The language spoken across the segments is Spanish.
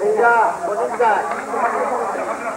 Venga, bonita.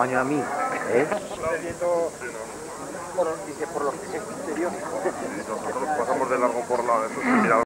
Fotico a mí, ¿eh? Bueno, dice por los que se pasamos de largo por la... Eso se mira